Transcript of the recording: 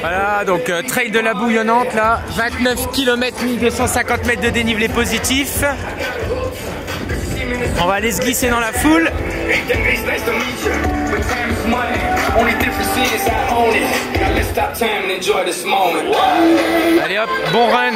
Voilà, donc euh, trail de la bouillonnante là, 29 km 1250 mètres de dénivelé positif. On va aller se glisser dans la foule. Allez hop, bon run